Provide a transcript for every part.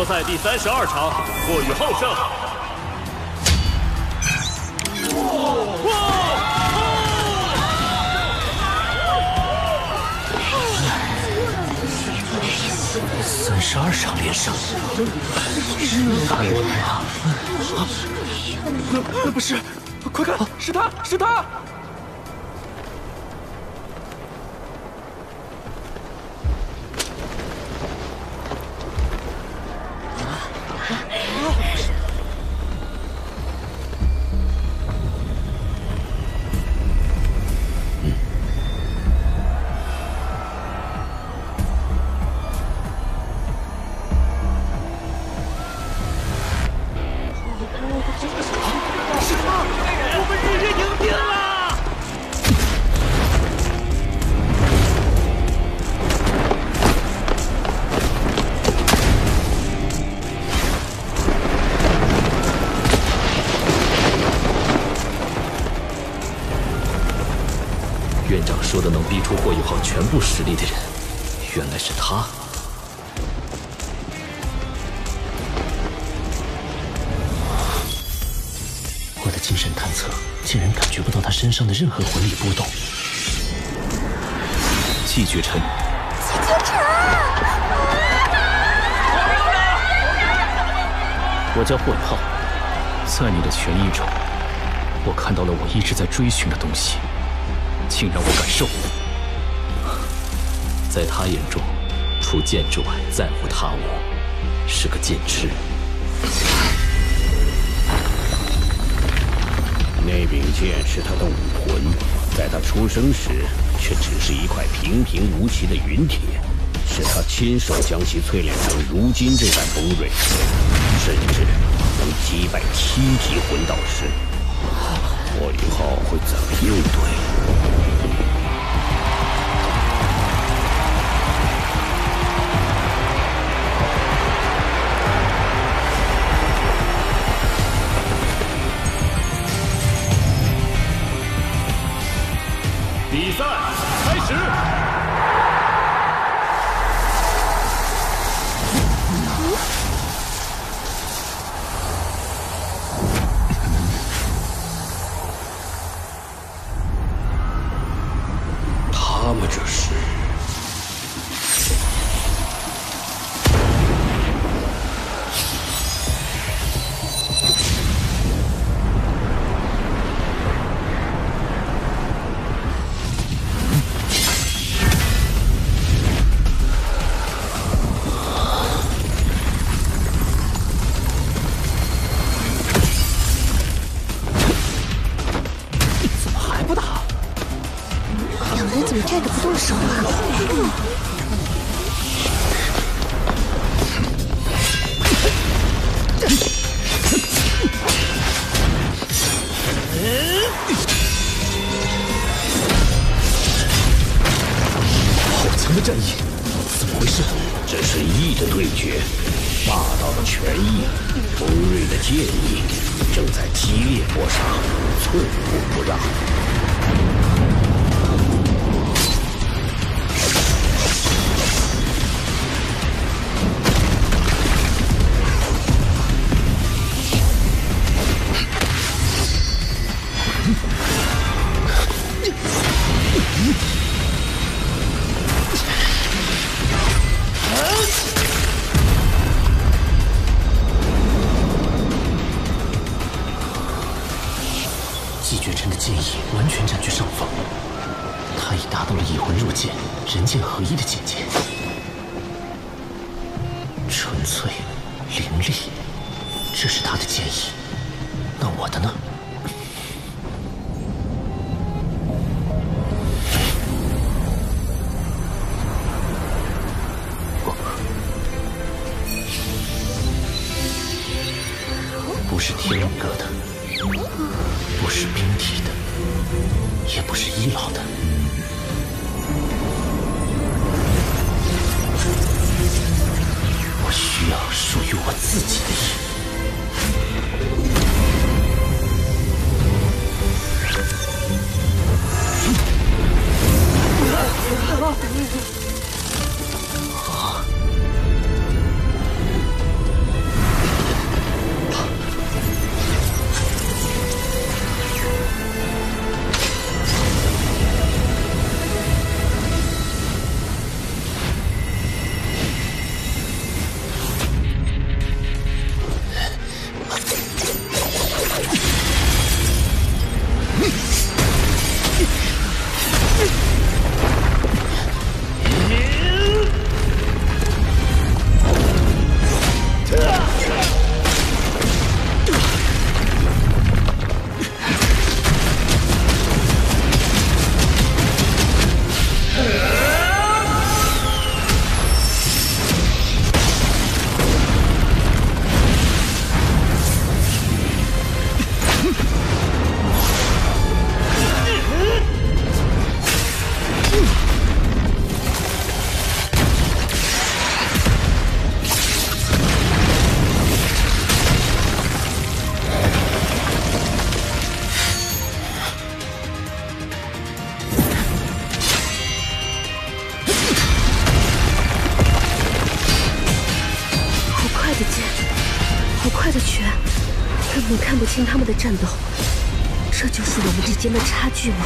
说赛第三十二场，霍雨浩胜。三十二场连胜，太厉害了！那那不是，快看，是他是他！精神探测竟然感觉不到他身上的任何魂力波动。季绝尘，季绝尘，我叫霍雨浩，在你的权益中，我看到了我一直在追寻的东西，请让我感受。在他眼中，除剑之外，在乎他我是个剑痴。那柄剑是他的武魂，在他出生时却只是一块平平无奇的云铁，是他亲手将其淬炼成如今这般锋锐，甚至能击败七级魂导师。霍雨浩会怎么应对？战意，怎么回事？这是意的对决，霸道的权益，锋锐的剑意，正在激烈搏杀，寸步不让。的建议。那我的呢？不是天龙阁的，不是冰体的，也不是伊老的。我需要属于我自己的人。根本看不清他们的战斗，这就是我们之间的差距吗？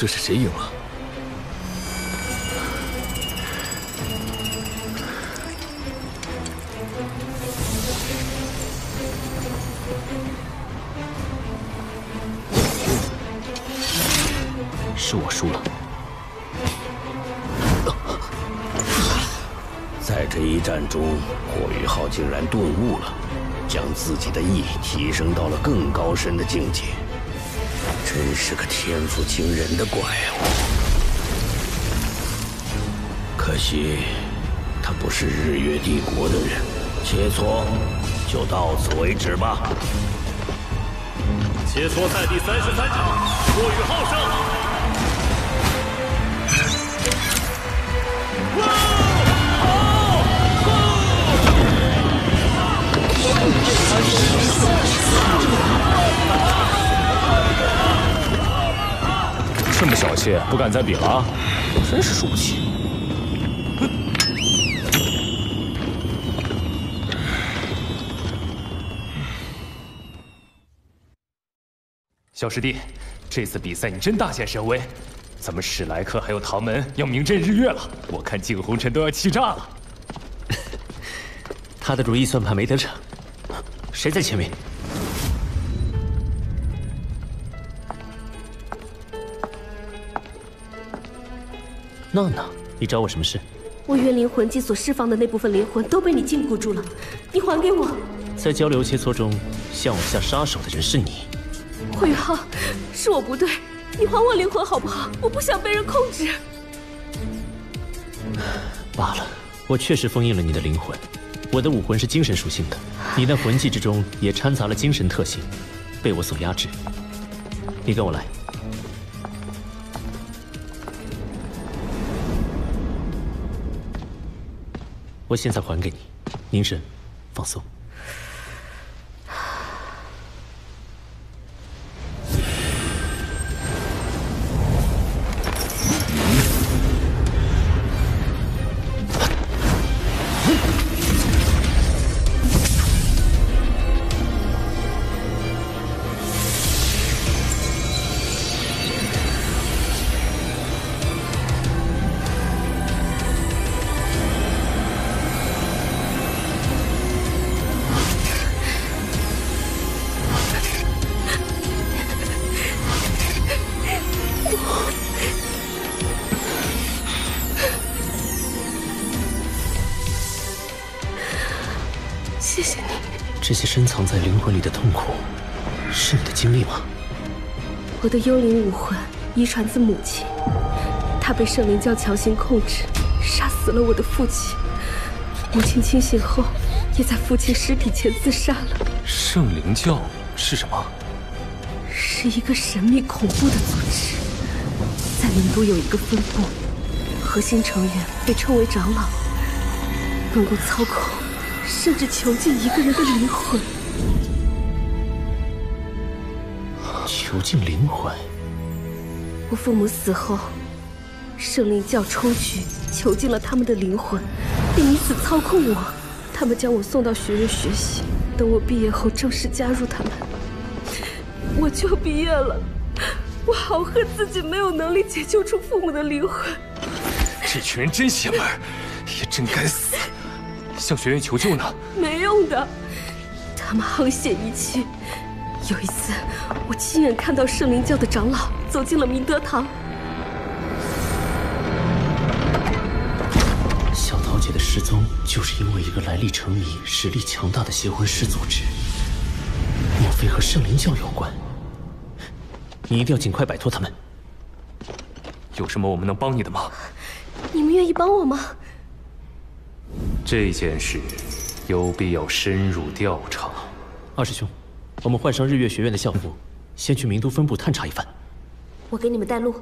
这是谁赢了？是我输了。在这一战中，霍雨浩竟然顿悟了，将自己的意提升到了更高深的境界，真是个天赋惊人的怪物。可惜，他不是日月帝国的人。切磋就到此为止吧。切磋赛第三十三场，霍雨浩胜。小气，不敢再比了啊，真是输不起。小师弟，这次比赛你真大显神威，咱们史莱克还有唐门要名震日月了，我看景红尘都要气炸了。他的如意算盘没得逞，谁在前面？娜娜，你找我什么事？我元灵魂技所释放的那部分灵魂都被你禁锢住了，你还给我！在交流切磋中向我下杀手的人是你，霍宇浩，是我不对，你还我灵魂好不好？我不想被人控制。罢了，我确实封印了你的灵魂。我的武魂是精神属性的，你那魂技之中也掺杂了精神特性，被我所压制。你跟我来。我现在还给你，凝神，放松。些深藏在灵魂里的痛苦，是你的经历吗？我的幽灵武魂遗传自母亲，她被圣灵教强行控制，杀死了我的父亲。母亲清醒后，也在父亲尸体前自杀了。圣灵教是什么？是一个神秘恐怖的组织，在灵都有一个分部，核心成员被称为长老，能够操控甚至囚禁一个人的灵魂。囚禁灵魂？我父母死后，圣灵教抽取囚禁了他们的灵魂，并以此操控我。他们将我送到学院学习，等我毕业后正式加入他们。我就毕业了，我好恨自己没有能力解救出父母的灵魂。这群人真邪门，也真该死！向学院求救呢？没用的，他们沆瀣一气。有一次，我亲眼看到圣灵教的长老走进了明德堂。小桃姐的失踪，就是因为一个来历成谜、实力强大的邪魂师组织。莫非和圣灵教有关？你一定要尽快摆脱他们。有什么我们能帮你的吗？你们愿意帮我吗？这件事有必要深入调查。二师兄，我们换上日月学院的校服，先去名都分部探查一番。我给你们带路。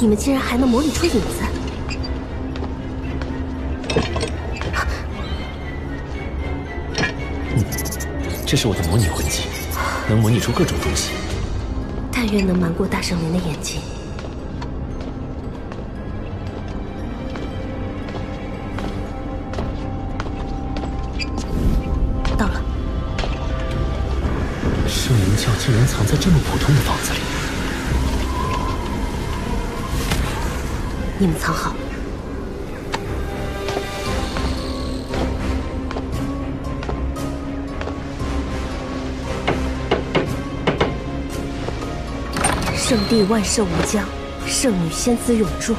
你们竟然还能模拟出影子！这是我的模拟魂技，能模拟出各种东西。但愿能瞒过大圣灵的眼睛。到了，圣灵教竟然藏在这么普通的房子里。你们藏好。圣地万寿无疆，圣女仙子永驻。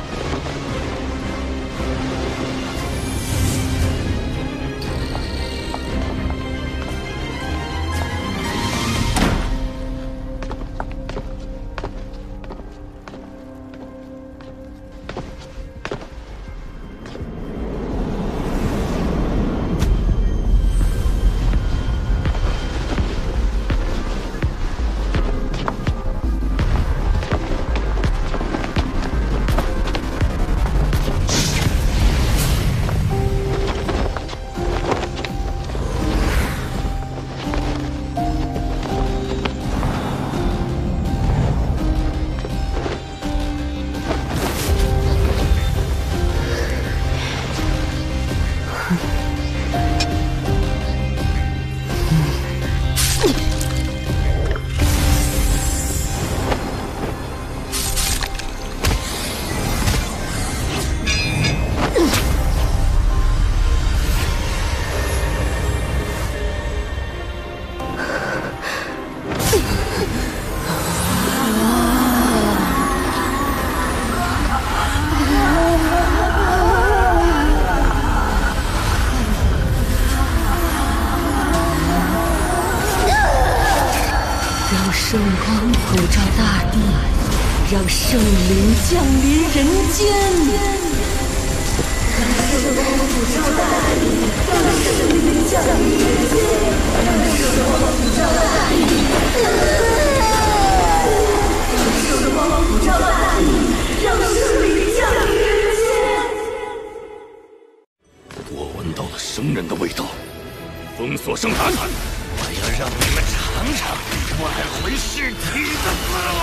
封锁圣坛，我要让你们尝尝万魂尸体的滋味。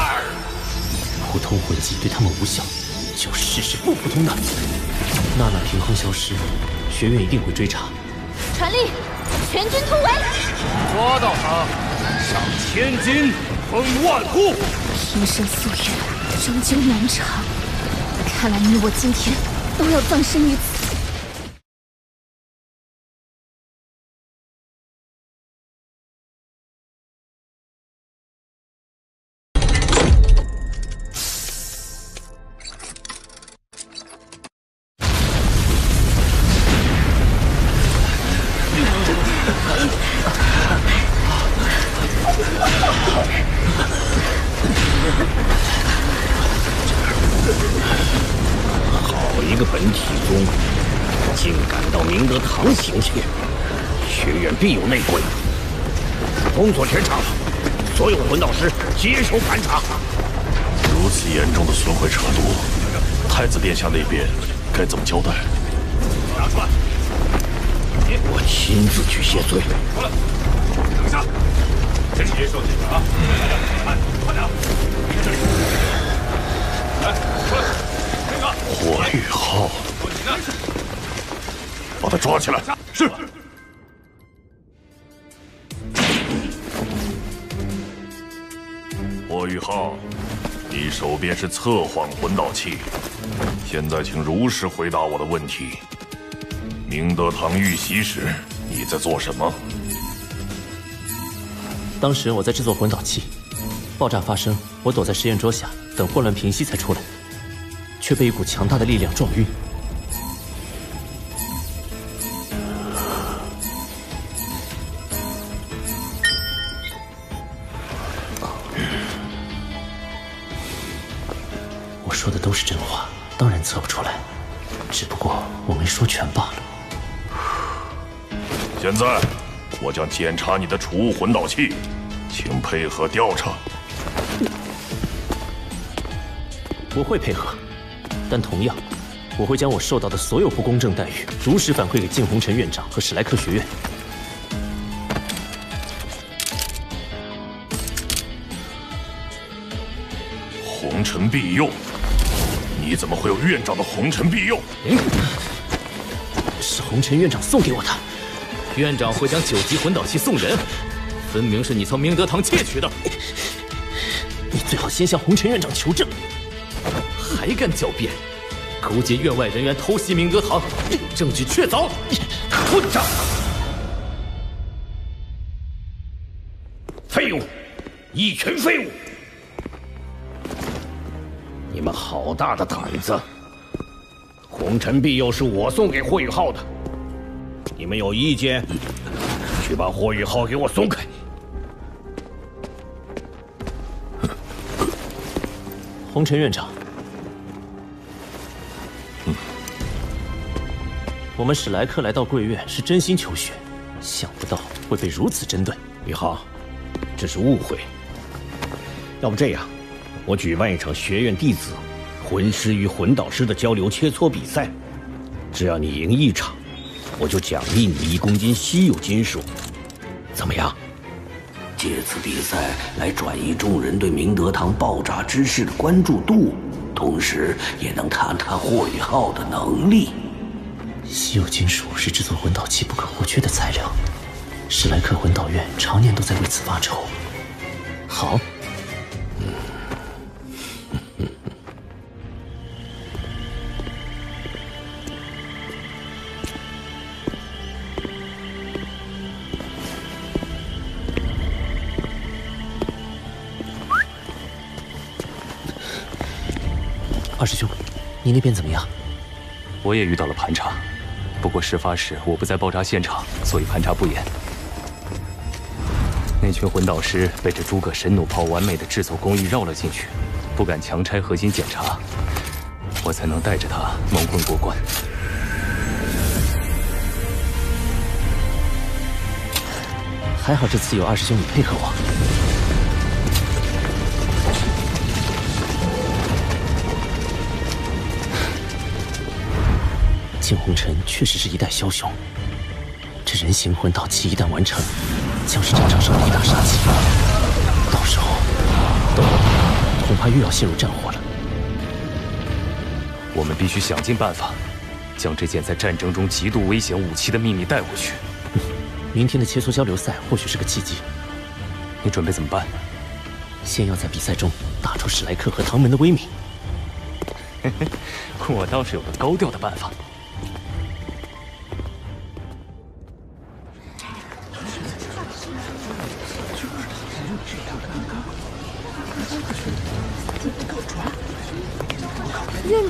普通魂技对他们无效，就试试不普通的。娜娜凭空消失，学院一定会追查。传令，全军突围！抓到他，赏千金，封万户。平生夙愿，终究难偿。看来你我今天都要葬身于此。体宗，竟敢到明德堂行窃，学院必有内鬼。封锁全场，所有魂导师接受盘查。如此严重的损毁程度，太子殿下那边该怎么交代？拿出来！我亲自去谢罪。过来，等一下，先接受检查。快，快点！这里。来，出来！这个霍雨浩，把他抓起来。是。霍雨浩，你手边是测谎魂导器，现在请如实回答我的问题。明德堂遇袭时，你在做什么？当时我在制作魂导器，爆炸发生，我躲在实验桌下，等混乱平息才出来，却被一股强大的力量撞晕。我说的都是真话，当然测不出来，只不过我没说全罢了。现在，我将检查你的储物魂导器，请配合调查。我会配合，但同样，我会将我受到的所有不公正待遇如实反馈给静红尘院长和史莱克学院。红尘庇佑？你怎么会有院长的红尘庇佑？是红尘院长送给我的。院长会将九级魂导器送人，分明是你从明德堂窃取的。你最好先向红尘院长求证。还敢狡辩，勾结院外人员偷袭明德堂，证据确凿。混账！废物，一群废物！你们好大的胆子！红尘庇佑是我送给霍雨浩的。你们有意见，去把霍雨浩给我松开！红尘院长，我们史莱克来到贵院是真心求学，想不到会被如此针对。宇浩，这是误会。要不这样，我举办一场学院弟子魂师与魂导师的交流切磋比赛，只要你赢一场。我就奖励你一公斤稀有金属，怎么样？借此比赛来转移众人对明德堂爆炸之事的关注度，同时也能探探霍雨浩的能力。稀有金属是制作魂导器不可或缺的材料，史莱克魂导院常年都在为此发愁。好。二师兄，你那边怎么样？我也遇到了盘查，不过事发时我不在爆炸现场，所以盘查不严。那群魂导师被这诸葛神弩炮完美的制作工艺绕了进去，不敢强拆核心检查，我才能带着他蒙混过关。还好这次有二师兄你配合我。景红尘确实是一代枭雄，这人形魂导器一旦完成，将是战场上的一大杀器。到时候，恐怕又要陷入战火了。我们必须想尽办法，将这件在战争中极度危险武器的秘密带回去。明天的切磋交流赛或许是个契机。你准备怎么办？先要在比赛中打出史莱克和唐门的威名。我倒是有个高调的办法。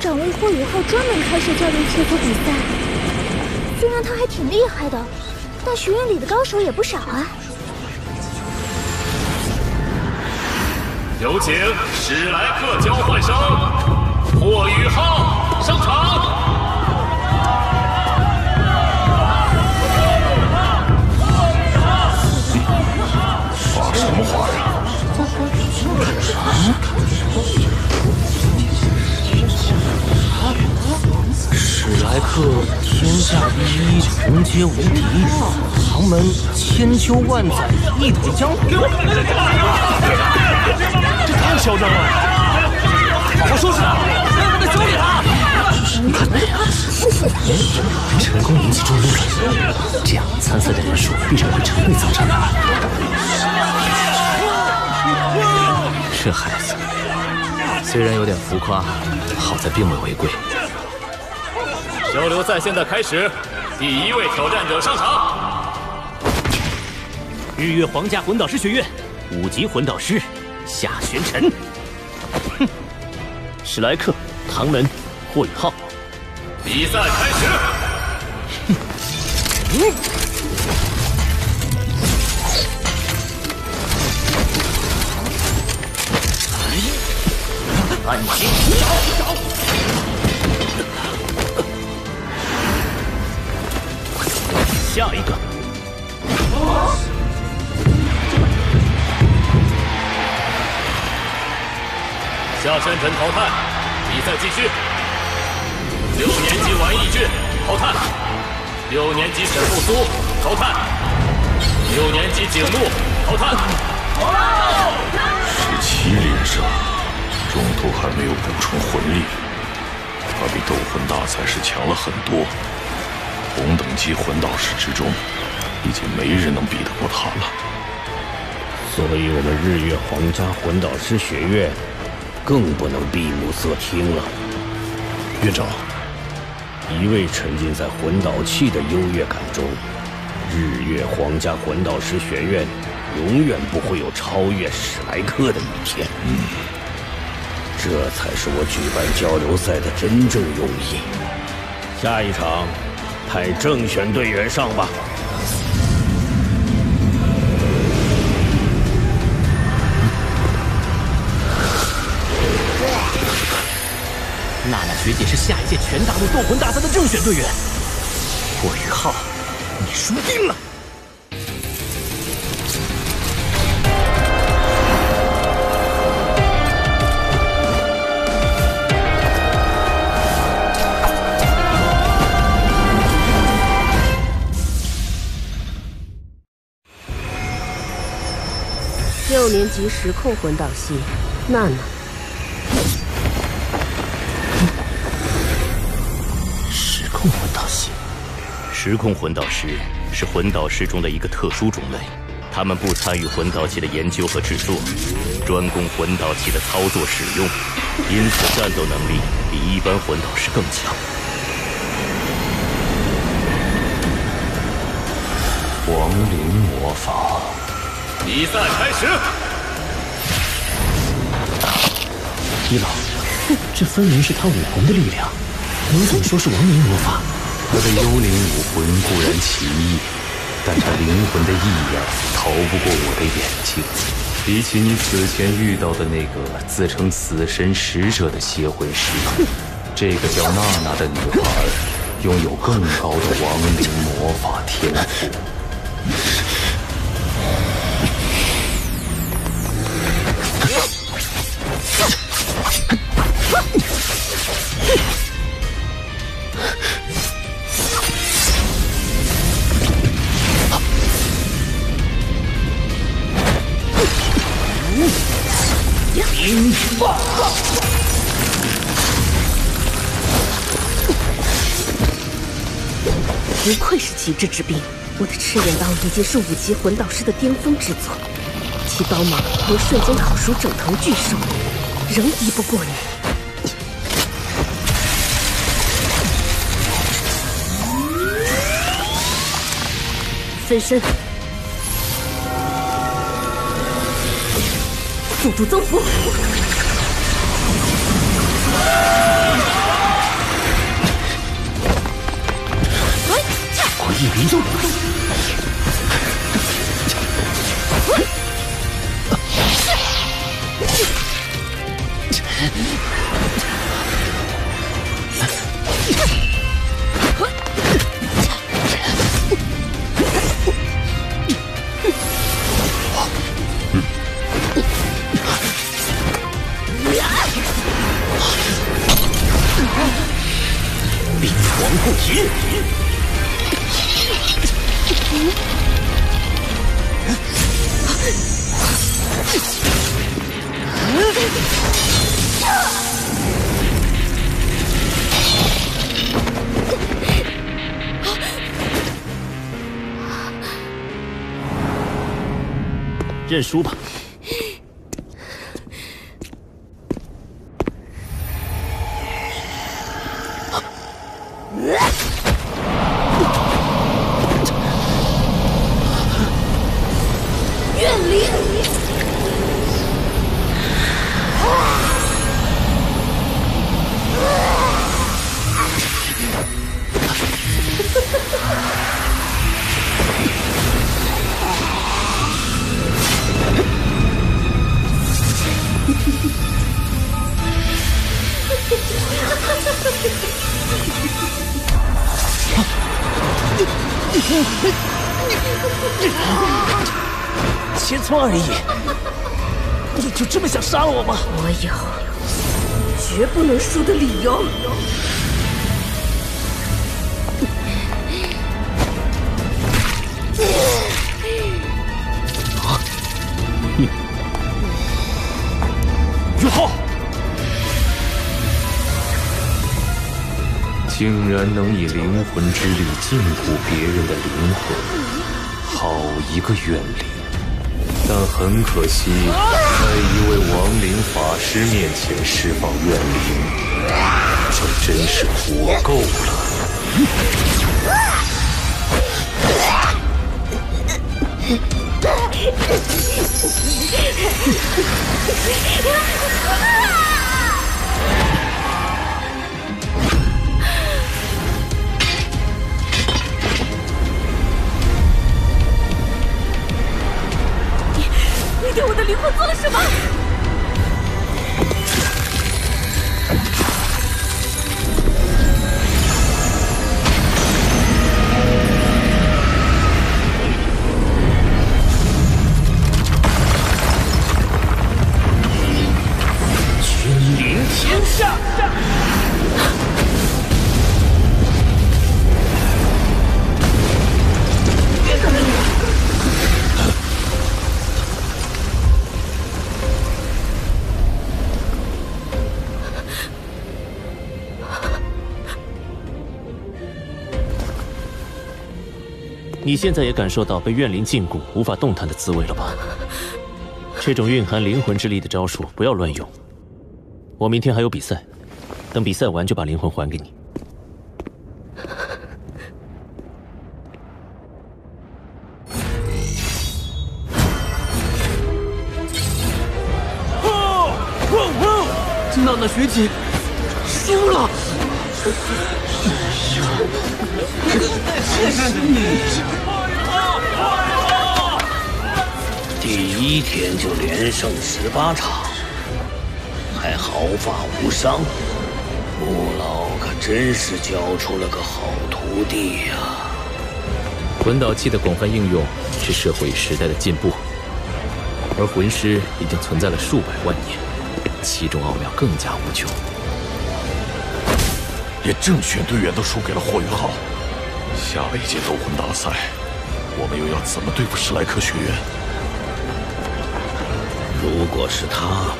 掌握霍雨浩专门开设教练资格比赛，虽然他还挺厉害的，但学院里的高手也不少啊。有请史莱克交换生霍雨浩上场。什么话呀？啊？下第一，承接无敌。唐门千秋万载，一统江湖。这太嚣张了！好好收拾他，不要再修理他。看来呀，成功引起众怒了，这样参赛的人数必然会成倍增长。这孩子虽然有点浮夸，好在并未违规。交流赛现在开始，第一位挑战者上场。日月皇家魂导师学院五级魂导师夏玄尘。哼，史莱克唐门霍雨浩。比赛开始。暗金。下一个，夏山尘淘汰，比赛继续。六年级玩艺俊淘汰，六年级沈复苏淘汰，六年级景木淘汰。十七连胜，中途还没有补充魂力，他比斗魂大赛时强了很多。同等级魂导师之中，已经没人能比得过他了。所以，我们日月皇家魂导师学院更不能闭目塞听了。院长，一味沉浸在魂导器的优越感中，日月皇家魂导师学院永远不会有超越史莱克的一天。嗯，这才是我举办交流赛的真正用意。下一场。派正选队员上吧。娜娜学姐是下一届全大陆斗魂大赛的正选队员。霍雨浩，你输定了。六年级时控魂导系，娜娜。时控魂导系，时控魂导师是魂导师中的一个特殊种类，他们不参与魂导器的研究和制作，专攻魂导器的操作使用，因此战斗能力比一般魂导师更强。亡灵魔法。比赛开始！一老，这分明是他武魂的力量，你怎么说是亡灵魔法？他的幽灵武魂固然奇异，但他灵魂的异样逃不过我的眼睛。比起你此前遇到的那个自称死神使者的邪魂师，这个叫娜娜的女孩拥有更高的亡灵魔法天赋。不愧是极致之兵，我的赤焰刀已经是五级魂导师的巅峰之作，其刀芒能瞬间烤熟整头巨兽，仍敌不过你。分身，速度增幅。一离纵。冰不 停。认输吧。而已，你就这么想杀了我吗？我有绝不能输的理由。于浩，竟然能以灵魂之力禁锢别人的灵魂，好一个怨灵！但很可惜，在一位亡灵法师面前释放怨灵，就真是活够了。对我的灵魂做了什么？你现在也感受到被怨灵禁锢、无法动弹的滋味了吧？这种蕴含灵魂之力的招数不要乱用。我明天还有比赛，等比赛完就把灵魂还给你。娜娜学姐输了。第一天就连胜十八场，还毫发无伤，穆老可真是教出了个好徒弟呀！魂导器的广泛应用是社会时代的进步，而魂师已经存在了数百万年，其中奥妙更加无穷。连正选队员都输给了霍云浩，下了一届斗魂大赛，我们又要怎么对付史莱克学院？如果是他，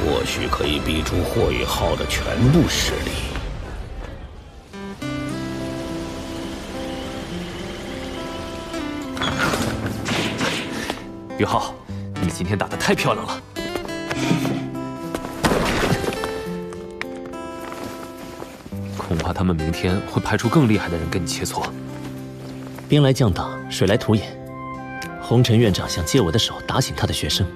或许可以逼出霍雨浩的全部实力。雨浩，你今天打的太漂亮了。怕他们明天会派出更厉害的人跟你切磋。兵来将挡，水来土掩。红尘院长想借我的手打醒他的学生，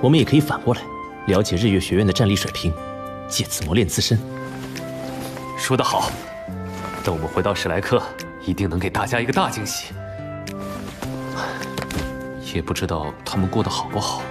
我们也可以反过来了解日月学院的战力水平，借此磨练自身。说得好，等我们回到史莱克，一定能给大家一个大惊喜。也不知道他们过得好不好。